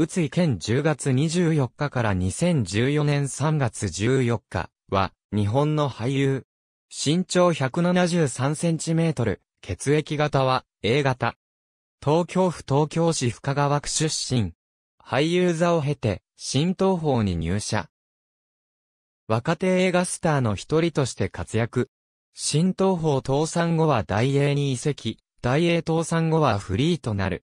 宇津井健10月24日から2014年3月14日は、日本の俳優。身長173センチメートル、血液型は A 型。東京府東京市深川区出身。俳優座を経て、新東宝に入社。若手映画スターの一人として活躍。新東宝倒産後は大英に移籍、大英倒産後はフリーとなる。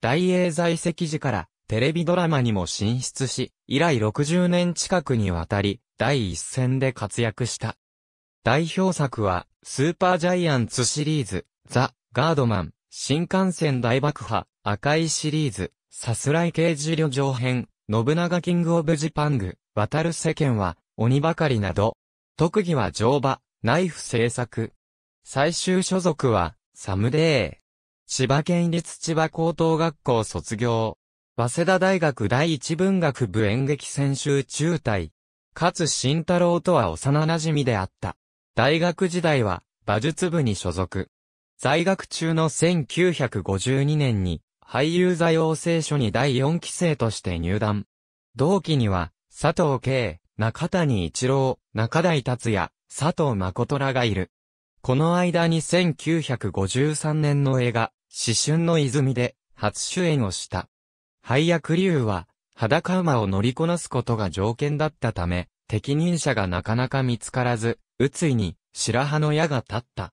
大英在籍時からテレビドラマにも進出し、以来60年近くにわたり、第一線で活躍した。代表作は、スーパージャイアンツシリーズ、ザ・ガードマン、新幹線大爆破、赤いシリーズ、さすらい刑事旅上編、信長キングオブジパング、渡る世間は、鬼ばかりなど、特技は乗馬、ナイフ製作。最終所属は、サムデー。千葉県立千葉高等学校卒業。早稲田大学第一文学部演劇専修中隊。勝慎太郎とは幼馴染であった。大学時代は馬術部に所属。在学中の1952年に俳優座養成所に第4期生として入団。同期には佐藤慶、中谷一郎、中台達也、佐藤誠らがいる。この間に1953年の映画、思春の泉で初主演をした。配役理由は、裸馬を乗りこなすことが条件だったため、適任者がなかなか見つからず、うついに白羽の矢が立った。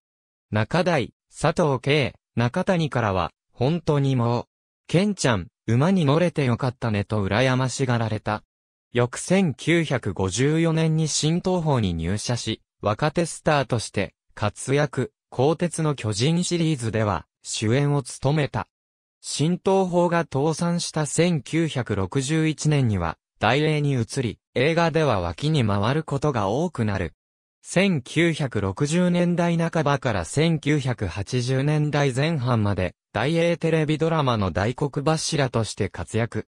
中台、佐藤慶、中谷からは、本当にもう、ケンちゃん、馬に乗れてよかったねと羨ましがられた。翌1954年に新東宝に入社し、若手スターとして活躍、鋼鉄の巨人シリーズでは主演を務めた。新東宝が倒産した1961年には大英に移り、映画では脇に回ることが多くなる。1960年代半ばから1980年代前半まで大英テレビドラマの大黒柱として活躍。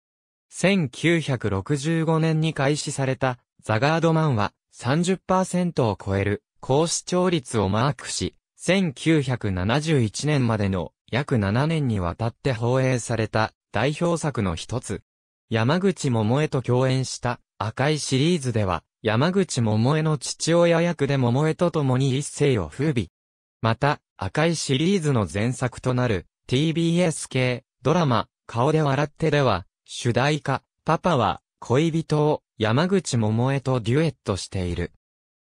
1965年に開始されたザガードマンは30%を超える高視聴率をマークし、1971年までの約7年にわたって放映された代表作の一つ。山口百恵と共演した赤いシリーズでは、山口百恵の父親役で百恵と共に一世を風靡。また、赤いシリーズの前作となる TBS 系ドラマ、顔で笑ってでは、主題歌、パパは、恋人を山口百恵とデュエットしている。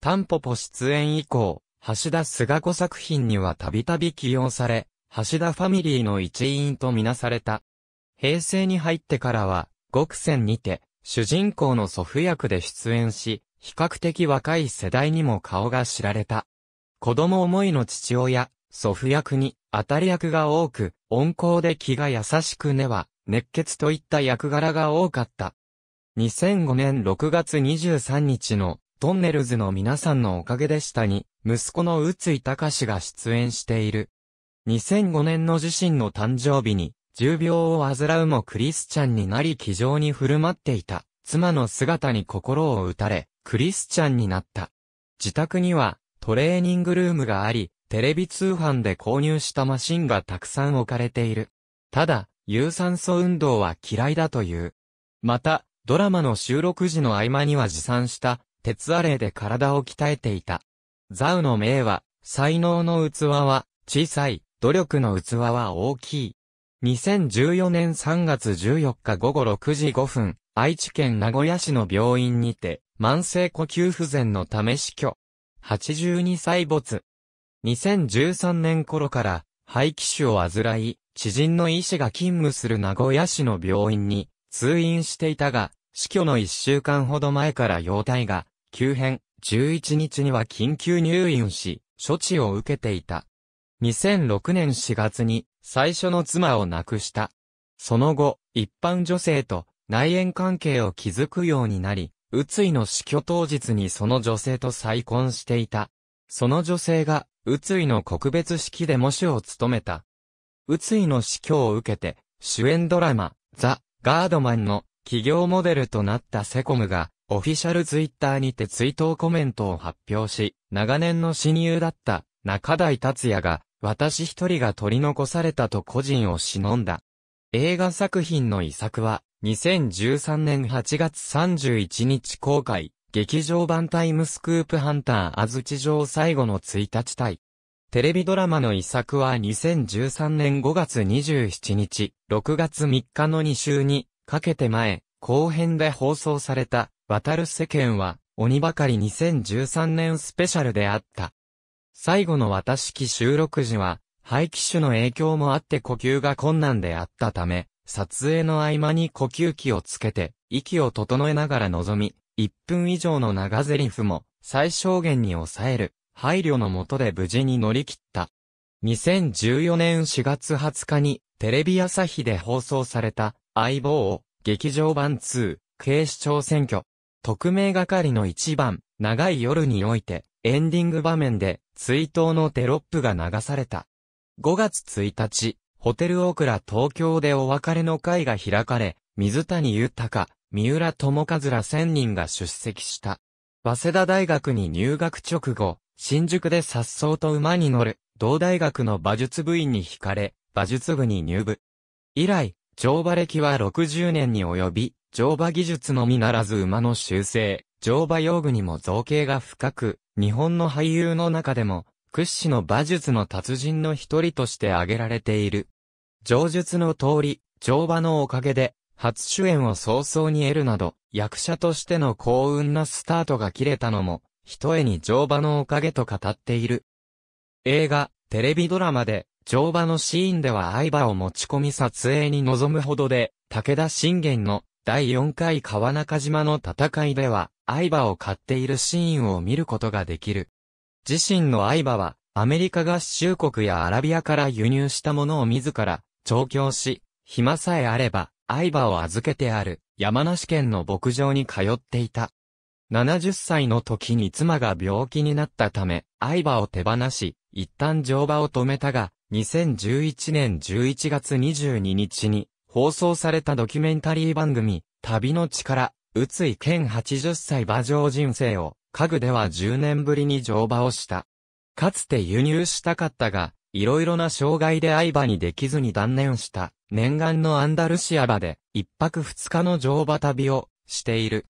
タンポポ出演以降、橋田菅子作品にはたびたび起用され、橋田ファミリーの一員とみなされた。平成に入ってからは、極戦にて、主人公の祖父役で出演し、比較的若い世代にも顔が知られた。子供思いの父親、祖父役に当たり役が多く、温厚で気が優しくねは、熱血といった役柄が多かった。2005年6月23日のトンネルズの皆さんのおかげでしたに、息子の宇津井隆が出演している。2005年の自身の誕生日に、重病を患うもクリスチャンになり気丈に振る舞っていた。妻の姿に心を打たれ、クリスチャンになった。自宅には、トレーニングルームがあり、テレビ通販で購入したマシンがたくさん置かれている。ただ、有酸素運動は嫌いだという。また、ドラマの収録時の合間には持参した、鉄アレイで体を鍛えていた。ザウの名は、才能の器は、小さい、努力の器は大きい。2014年3月14日午後6時5分、愛知県名古屋市の病院にて、慢性呼吸不全のため死去。82歳没。2013年頃から、肺気腫を患い、知人の医師が勤務する名古屋市の病院に通院していたが、死去の1週間ほど前から容体が急変、11日には緊急入院し、処置を受けていた。2006年4月に最初の妻を亡くした。その後、一般女性と内縁関係を築くようになり、宇津井の死去当日にその女性と再婚していた。その女性が、宇津井の告別式で模試を務めた。宇津井の死去を受けて、主演ドラマ、ザ・ガードマンの企業モデルとなったセコムが、オフィシャルツイッターにて追悼コメントを発表し、長年の親友だった中台達也が私一人が取り残されたと個人を忍んだ。映画作品の遺作は、2013年8月31日公開、劇場版タイムスクープハンター安土城最後の1日隊。テレビドラマの遺作は2013年5月27日、6月3日の2週にかけて前、後編で放送された、渡る世間は、鬼ばかり2013年スペシャルであった。最後の私期収録時は、肺気種の影響もあって呼吸が困難であったため、撮影の合間に呼吸器をつけて、息を整えながら臨み、1分以上の長ゼリフも、最小限に抑える、配慮のもとで無事に乗り切った。2014年4月20日に、テレビ朝日で放送された、相棒を、劇場版2、警視庁選挙。特命係の一番、長い夜において、エンディング場面で、追悼のテロップが流された。5月1日、ホテルオークラ東京でお別れの会が開かれ、水谷豊、三浦智和ら1000人が出席した。早稲田大学に入学直後、新宿で颯爽と馬に乗る、同大学の馬術部員に惹かれ、馬術部に入部。以来、乗馬歴は60年に及び、乗馬技術のみならず馬の修正、乗馬用具にも造形が深く、日本の俳優の中でも、屈指の馬術の達人の一人として挙げられている。上術の通り、乗馬のおかげで、初主演を早々に得るなど、役者としての幸運なスタートが切れたのも、一重に乗馬のおかげと語っている。映画、テレビドラマで、乗馬のシーンでは相馬を持ち込み撮影に臨むほどで、武田信玄の第4回川中島の戦いでは、相馬を買っているシーンを見ることができる。自身の相馬は、アメリカ合衆国やアラビアから輸入したものを自ら、調教し、暇さえあれば、相馬を預けてある、山梨県の牧場に通っていた。70歳の時に妻が病気になったため、相馬を手放し、一旦乗馬を止めたが、2011年11月22日に放送されたドキュメンタリー番組、旅の力、宇津井健80歳馬上人生を、家具では10年ぶりに乗馬をした。かつて輸入したかったが、いろいろな障害で相場にできずに断念した、念願のアンダルシア馬で、一泊二日の乗馬旅を、している。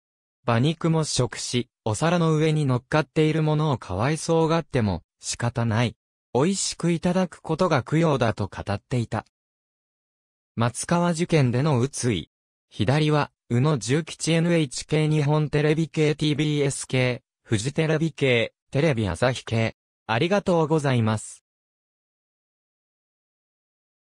馬肉も食し、お皿の上に乗っかっているものをかわいそうがっても、仕方ない。美味しくいただくことが供養だと語っていた。松川事件でのうつい。左は、宇野重吉 NHK 日本テレビ系 TBS 系、フジテレビ系、テレビ朝日系。ありがとうございます。